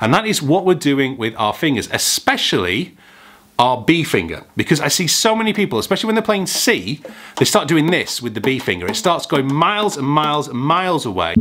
And that is what we're doing with our fingers, especially our B finger. Because I see so many people, especially when they're playing C, they start doing this with the B finger. It starts going miles and miles and miles away.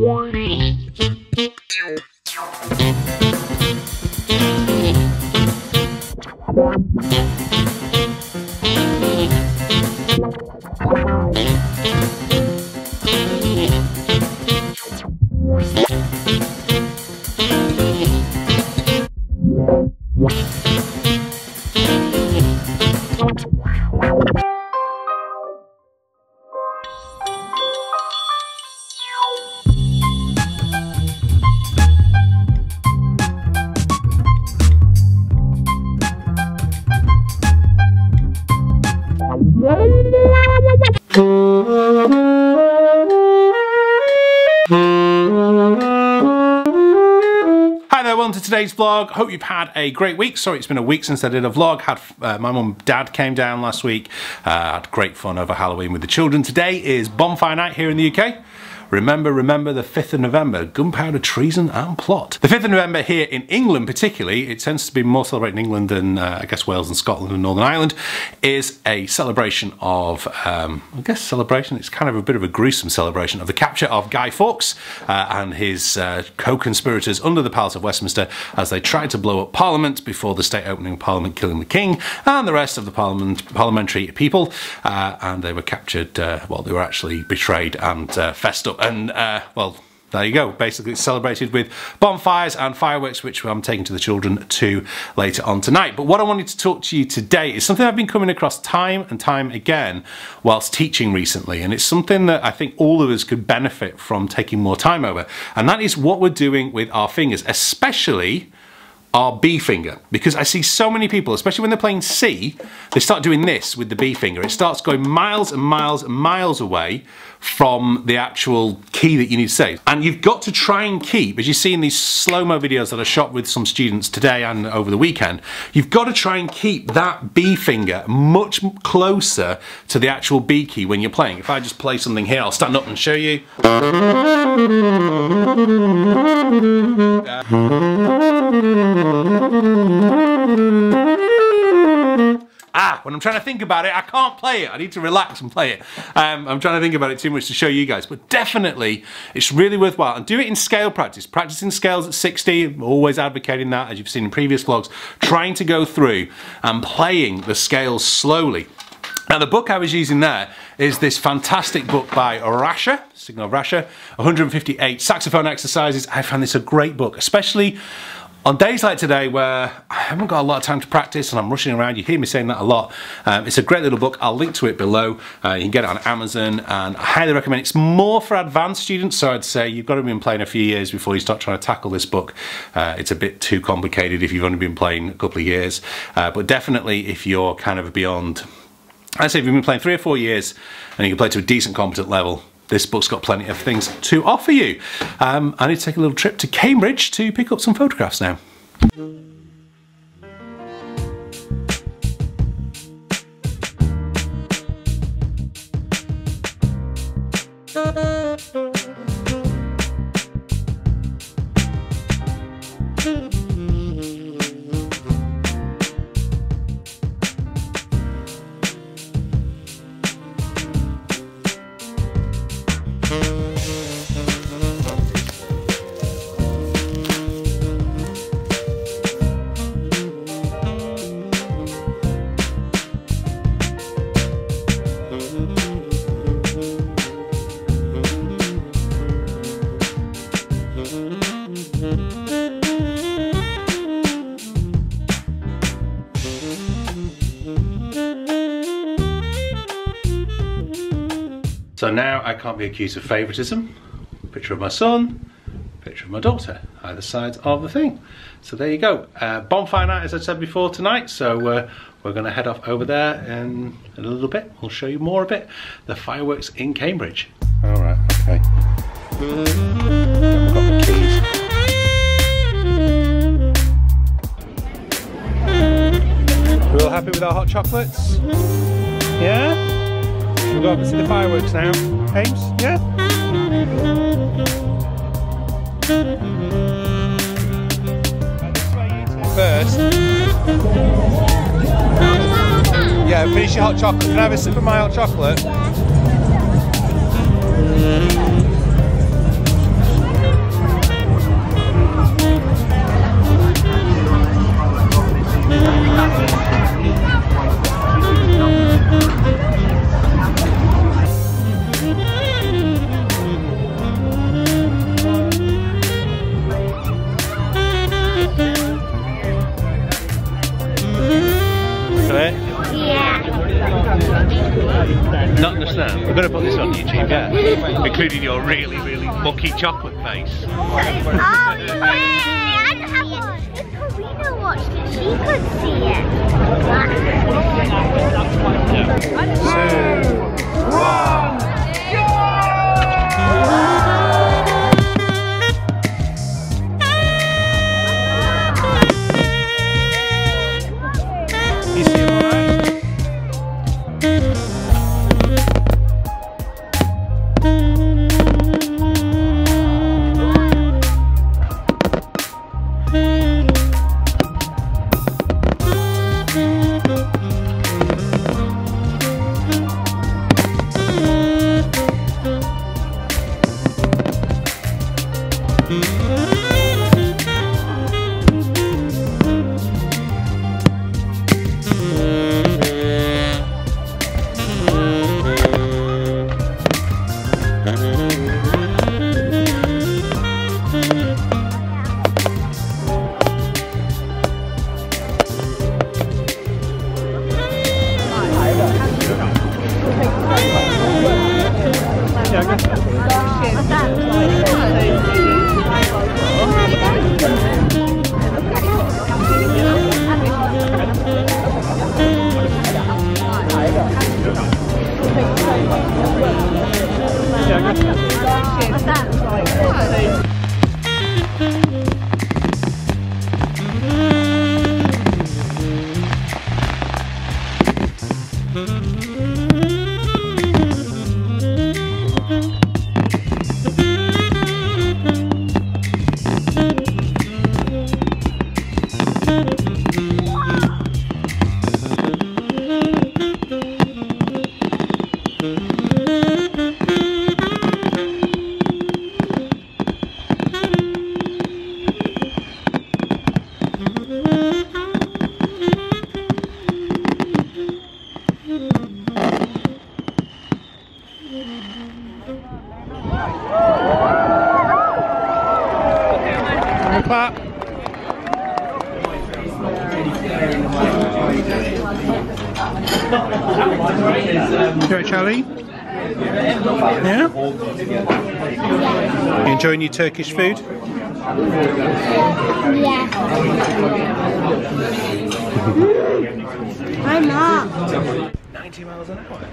Hi there, welcome to today's vlog. Hope you've had a great week. Sorry, it's been a week since I did a vlog. Had uh, my mum and dad came down last week. Uh, had great fun over Halloween with the children. Today is bonfire night here in the UK. Remember, remember the 5th of November, gunpowder, treason and plot. The 5th of November here in England particularly, it tends to be more celebrated in England than uh, I guess Wales and Scotland and Northern Ireland, is a celebration of, um, I guess celebration, it's kind of a bit of a gruesome celebration of the capture of Guy Fawkes uh, and his uh, co-conspirators under the Palace of Westminster as they tried to blow up Parliament before the state opening of Parliament killing the King and the rest of the parliament, parliamentary people uh, and they were captured, uh, well they were actually betrayed and uh, fessed up and uh, well there you go. Basically, it's celebrated with bonfires and fireworks, which I'm taking to the children to later on tonight. But what I wanted to talk to you today is something I've been coming across time and time again whilst teaching recently. And it's something that I think all of us could benefit from taking more time over. And that is what we're doing with our fingers, especially our B finger because I see so many people, especially when they're playing C, they start doing this with the B finger. It starts going miles and miles and miles away from the actual key that you need to say. And you've got to try and keep, as you see in these slow-mo videos that I shot with some students today and over the weekend, you've got to try and keep that B finger much closer to the actual B key when you're playing. If I just play something here, I'll stand up and show you. Ah, when I'm trying to think about it, I can't play it. I need to relax and play it. Um, I'm trying to think about it too much to show you guys, but definitely it's really worthwhile. And do it in scale practice. Practicing scales at 60, I'm always advocating that, as you've seen in previous vlogs, trying to go through and playing the scales slowly. Now the book I was using there is this fantastic book by Rascher, Sigurd Rascher, 158 saxophone exercises. I found this a great book, especially on days like today where I haven't got a lot of time to practice and I'm rushing around, you hear me saying that a lot, um, it's a great little book, I'll link to it below, uh, you can get it on Amazon and I highly recommend it. It's more for advanced students, so I'd say you've got to be playing a few years before you start trying to tackle this book. Uh, it's a bit too complicated if you've only been playing a couple of years, uh, but definitely if you're kind of beyond, I'd say if you've been playing three or four years and you can play to a decent competent level, this book's got plenty of things to offer you. Um, I need to take a little trip to Cambridge to pick up some photographs now. So now I can't be accused of favouritism. Picture of my son, picture of my daughter, either sides of the thing. So there you go. Uh, bonfire night, as I said before, tonight. So uh, we're going to head off over there in a little bit. We'll show you more of it. The fireworks in Cambridge. All right, okay. We've got the keys. We're all happy with our hot chocolates? Yeah? We'll go up see the fireworks now. Ames, yeah? first. Yeah, finish your hot chocolate. Can I have a sip of my hot chocolate? Not understand. We're going to put this on YouTube, yeah. Including your really, really mucky chocolate face. Oh, yeah. I have one. If Karina watched it, she could see it. You Música Clap. You right, Charlie? Yeah? You enjoying your Turkish food? Yeah. I'm not. 90 miles an hour.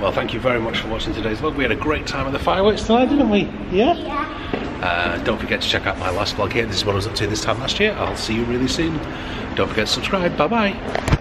Well, thank you very much for watching today's vlog. We had a great time at the fireworks tonight, didn't we? Yeah? Yeah. Uh, don't forget to check out my last vlog here. This is what I was up to this time last year. I'll see you really soon. Don't forget to subscribe. Bye bye.